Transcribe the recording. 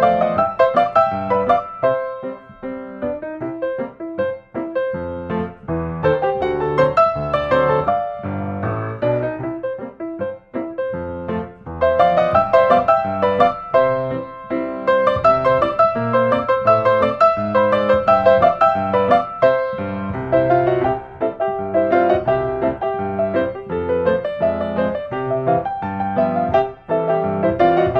Música